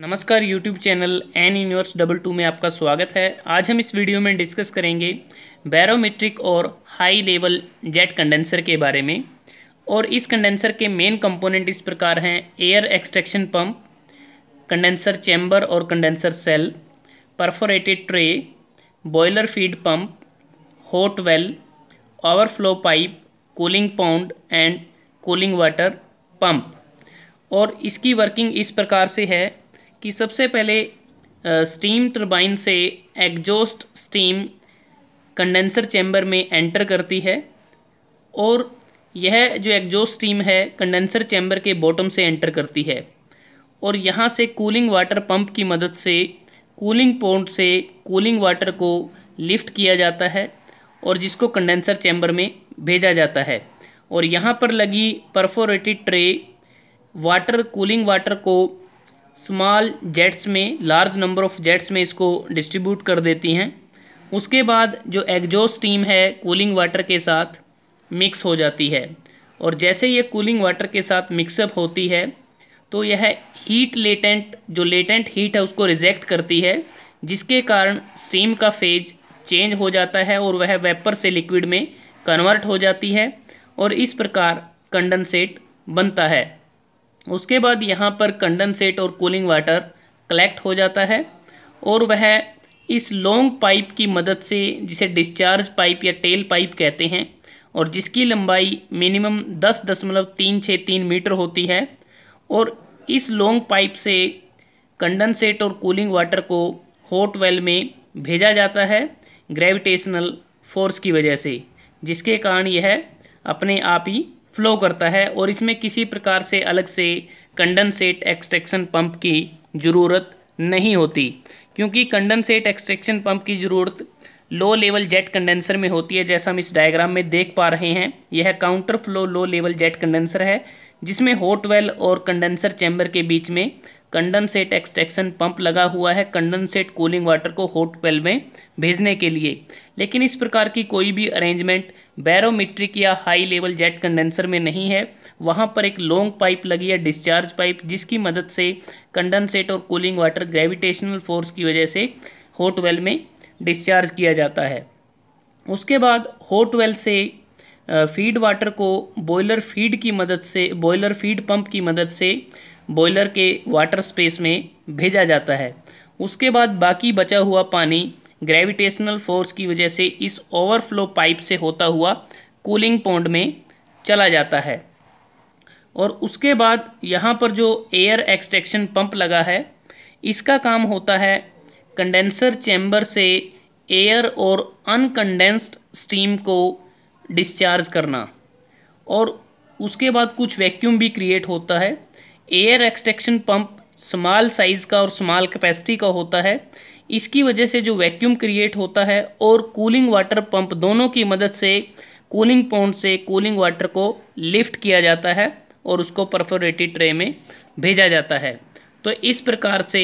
नमस्कार YouTube channel N universe double two में आपका स्वागत है। आज हम इस वीडियो में डिस्कस करेंगे बैरोमेट्रिक और हाई लेवल जेट कंडेंसर के बारे में। और इस कंडेंसर के मेन कंपोनेंट इस प्रकार हैं, air extraction pump, condenser chamber और condenser cell, perforated tray, boiler feed pump, hot well overflow pipe cooling pound and cooling water pump. और इसकी वर्किंग इस प्रकार से है कि सबसे पहले स्टीम टरबाइन से एग्जॉस्ट स्टीम कंडेंसर चैम्बर में एंटर करती है और यह जो एग्जॉस्ट स्टीम है कंडेंसर चैम्बर के बॉटम से एंटर करती है। और यहाँ से कूलिंग वाटर पंप की मदद से कूलिंग पॉइंट से कूलिंग वाटर को लिफ्ट किया जाता है और जिसको कंडेंसर चैम्बर में भेजा जाता है। और यहाँ पर लगी perforated tray water cooling water को स्मॉल जेट्स में लार्ज नंबर ऑफ़ जेट्स में इसको डिस्ट्रीब्यूट कर देती हैं। उसके बाद जो एग्जॉस्ट स्टीम है कूलिंग वाटर के साथ मिक्स हो जाती है। और जैसे ये कूलिंग वाटर के साथ मिक्सअप होती है तो यह हीट लेटेंट जो लेटेंट हीट है उसको रिजेक्ट करती है, जिसके कारण स्टीम का फ़ेज़ चेंज हो जाता है और वह वेपर से लिक्विड में कन्वर्ट हो जाती है और इस प्रकार कंडेंसेट बनता है। उसके बाद यहाँ पर कंडेंसेट और कूलिंग वाटर कलेक्ट हो जाता है और वह इस लॉन्ग पाइप की मदद से जिसे डिस्चार्ज पाइप या टेल पाइप कहते हैं और जिसकी लंबाई मिनिमम दस दशमलव तीन छः तीन मीटर होती है और इस लॉन्ग पाइप से कंडेंसेट और कूलिंग वाटर को हॉट वेल में भेजा जाता है ग्रेविटेशनल फोर्स की वजह से, जिसके कारण यह अपने आप ही फ्लो करता है और इसमें किसी प्रकार से अलग से कंडेंसेट एक्सट्रैक्शन पंप की ज़रूरत नहीं होती। क्योंकि कंडेंसेट एक्सट्रैक्शन पंप की ज़रूरत लो लेवल जेट कंडेंसर में होती है, जैसा हम इस डायग्राम में देख पा रहे हैं। यह counter flow low level jet condenser है, जिसमें हॉट वेल और कंडेंसर चैम्बर के बीच में कंडेंसेट एक्सट्रैक्शन पंप लगा हुआ है कंडेंसेट कूलिंग वाटर को हॉट वेल में भेजने के लिए। लेकिन इस प्रकार की कोई भी अरेंजमेंट बैरोमीट्रिक या हाई लेवल जेट कंडेंसर में नहीं है। वहाँ पर एक लॉन्ग पाइप लगी है, डिस्चार्ज पाइप, जिसकी मदद से कंडेंसेट और कूलिंग वाटर ग्रेविटेशनल फोर्स की वजह से हॉट वेल में डिस्चार्ज किया जाता है। उसके बाद हॉट वेल से फ़ीड वाटर को बॉयलर फ़ीड की मदद से, बॉयलर फ़ीड पंप की मदद से बॉयलर के वाटर स्पेस में भेजा जाता है। उसके बाद बाकी बचा हुआ पानी ग्रेविटेशनल फोर्स की वजह से इस ओवरफ्लो पाइप से होता हुआ कूलिंग पॉन्ड में चला जाता है। और उसके बाद यहाँ पर जो एयर एक्सट्रैक्शन पंप लगा है, इसका काम होता है कंडेंसर चैम्बर से एयर और अनकंडेंस्ड स्टीम को डिस्चार्ज करना। और उसके बाद कुछ वैक्यूम भी क्रिएट होता है। Air extraction pump small size का और स्मॉल कैपेसिटी का होता है। इसकी वजह से जो वैक्यूम क्रिएट होता है और कूलिंग वाटर पंप दोनों की मदद से कूलिंग पॉइंट से कूलिंग वाटर को लिफ्ट किया जाता है और उसको परफोरेटेड ट्रे में भेजा जाता है। तो इस प्रकार से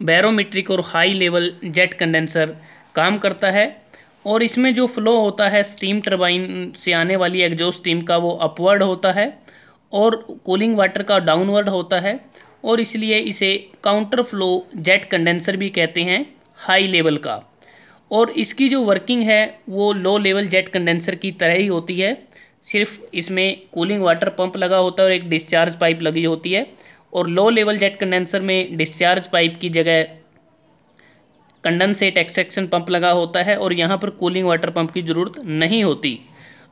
बैरोमीट्रिक और हाई लेवल जेट कंडेंसर काम करता है और इसमें जो फ्लो होता है स्टीम टरबाइन से आने वाली एग्जॉस्ट स्टीम का वो अपवर्ड होता है। और कूलिंग वाटर का डाउनवर्ड होता है और इसलिए इसे काउंटर फ्लो जेट कंडेंसर भी कहते हैं हाई लेवल का। और इसकी जो वर्किंग है, वो लो लेवल जेट कंडेंसर की तरह ही होती है। सिर्फ़ इसमें कूलिंग वाटर पंप लगा होता है और एक डिस्चार्ज पाइप लगी होती है और लो लेवल जेट कंडेंसर में डिस्चार्ज पाइप की जगह कंडेंसेट एक्सट्रैक्शन पंप लगा होता है और यहाँ पर कूलिंग वाटर पंप की ज़रूरत नहीं होती।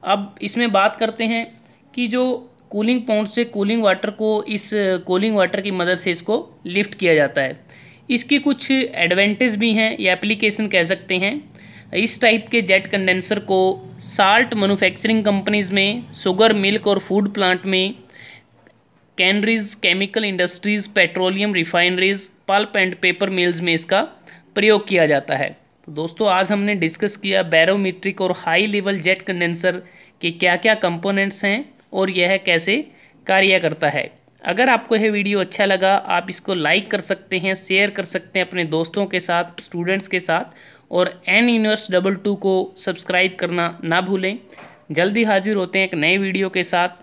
अब इसमें बात करते हैं कि जो कूलिंग पॉइंट से कूलिंग वाटर को, इस कूलिंग वाटर की मदद से इसको लिफ्ट किया जाता है। इसकी कुछ एडवांटेज भी हैं, या एप्लीकेशन कह सकते हैं। इस टाइप के जेट कंडेंसर को साल्ट मैन्युफैक्चरिंग कंपनीज़ में शुगर मिल्क और फ़ूड प्लांट में canneries chemical industries petroleum refineries pulp and paper mills में इसका प्रयोग किया जाता है। तो दोस्तों, आज हमने डिस्कस किया बैरोमीट्रिक और हाई लेवल जेट कंडेंसर के क्या क्या कंपोनेंट्स हैं और यह कैसे कार्य करता है। अगर आपको यह वीडियो अच्छा लगा, आप इसको लाइक कर सकते हैं शेयर कर सकते हैं अपने दोस्तों के साथ स्टूडेंट्स के साथ और एन यूनिवर्स डबल टू को सब्सक्राइब करना ना भूलें। जल्दी हाजिर होते हैं एक नए वीडियो के साथ।